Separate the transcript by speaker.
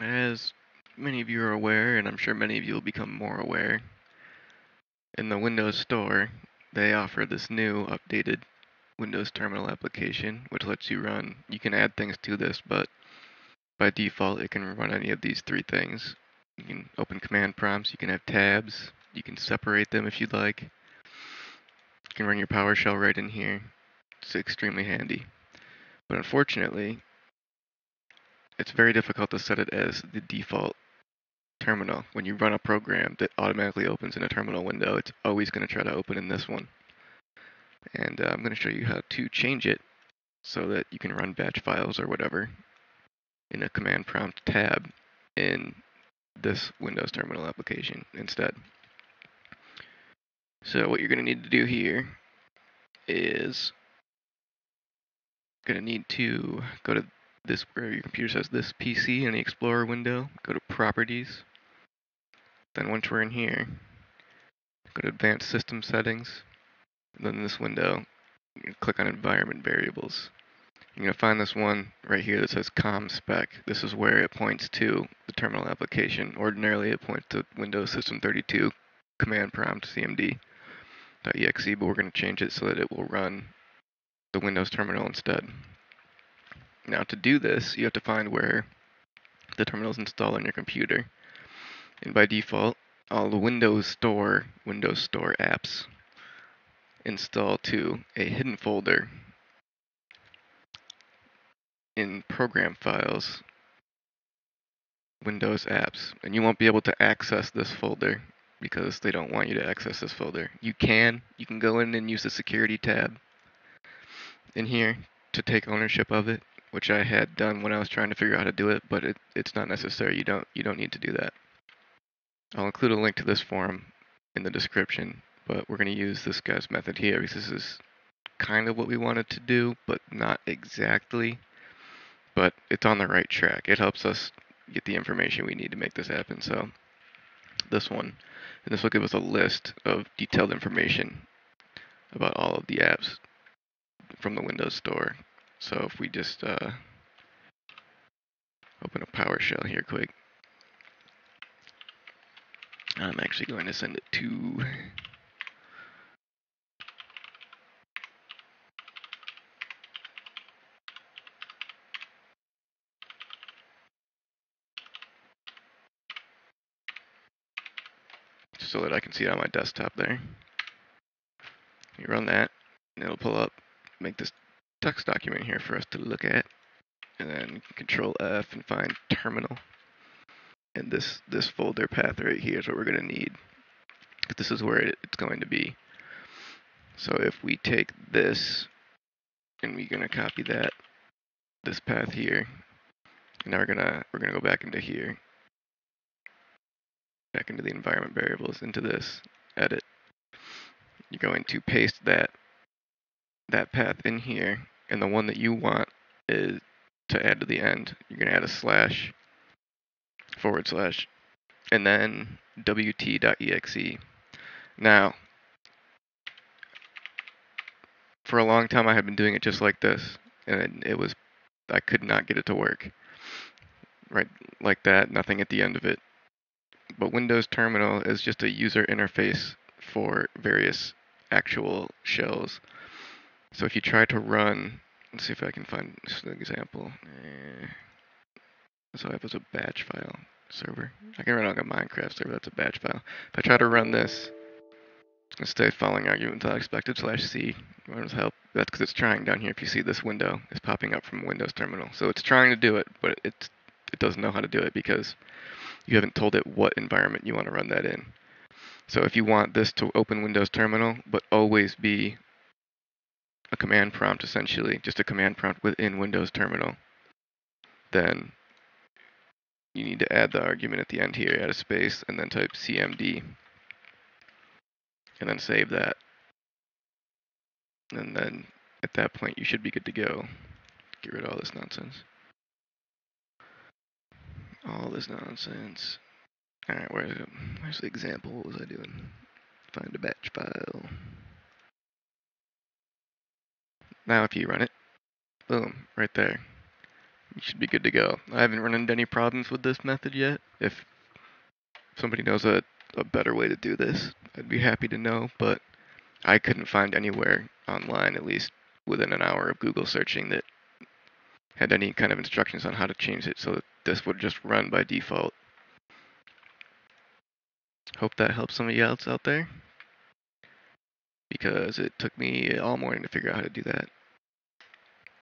Speaker 1: As many of you are aware, and I'm sure many of you will become more aware, in the Windows Store, they offer this new updated Windows Terminal application, which lets you run, you can add things to this, but by default it can run any of these three things. You can open command prompts, you can have tabs, you can separate them if you'd like. You can run your PowerShell right in here. It's extremely handy. But unfortunately, it's very difficult to set it as the default terminal. When you run a program that automatically opens in a terminal window, it's always going to try to open in this one. And uh, I'm going to show you how to change it so that you can run batch files or whatever in a command prompt tab in this Windows Terminal application instead. So what you're going to need to do here is going to need to go to this where your computer says this PC in the Explorer window, go to Properties. Then once we're in here, go to Advanced System Settings. Then this window, click on Environment Variables. You're going to find this one right here that says ComSpec. This is where it points to the terminal application. Ordinarily, it points to Windows System 32 command prompt cmd.exe, but we're going to change it so that it will run the Windows terminal instead. Now to do this, you have to find where the terminal is installed on your computer. And by default, all the Windows Store, Windows Store apps install to a hidden folder in program files, Windows apps. And you won't be able to access this folder because they don't want you to access this folder. You can, you can go in and use the security tab in here to take ownership of it, which I had done when I was trying to figure out how to do it, but it, it's not necessary. You don't you don't need to do that. I'll include a link to this forum in the description, but we're going to use this guy's method here because this is kind of what we wanted to do, but not exactly but it's on the right track. It helps us get the information we need to make this happen. So this one, and this will give us a list of detailed information about all of the apps from the Windows Store. So if we just uh, open a PowerShell here quick, I'm actually going to send it to so that I can see it on my desktop there. You run that, and it'll pull up, make this text document here for us to look at, and then Control F and find terminal. And this this folder path right here is what we're going to need. This is where it's going to be. So if we take this, and we're going to copy that, this path here, and now we're gonna we're gonna go back into here back into the environment variables into this edit. You're going to paste that that path in here, and the one that you want is to add to the end. You're going to add a slash forward slash and then wt.exe. Now, for a long time I had been doing it just like this, and it, it was I could not get it to work. Right like that, nothing at the end of it but Windows Terminal is just a user interface for various actual shells. So if you try to run, let's see if I can find an example. Eh, so I have a batch file server. I can run like a Minecraft server, that's a batch file. If I try to run this, it's stay following argument until expected slash C runs help. That's because it's trying down here. If you see this window is popping up from Windows Terminal. So it's trying to do it, but it's, it doesn't know how to do it because you haven't told it what environment you want to run that in. So if you want this to open Windows Terminal, but always be a command prompt essentially, just a command prompt within Windows Terminal, then you need to add the argument at the end here, add a space, and then type cmd, and then save that. And then at that point, you should be good to go. Get rid of all this nonsense. All this nonsense. Alright, where's, where's the example? What was I doing? Find a batch file. Now if you run it, boom, right there. you should be good to go. I haven't run into any problems with this method yet. If somebody knows a, a better way to do this, I'd be happy to know, but I couldn't find anywhere online, at least within an hour of Google searching, that had any kind of instructions on how to change it so that this would just run by default. Hope that helps some of you else out there because it took me all morning to figure out how to do that.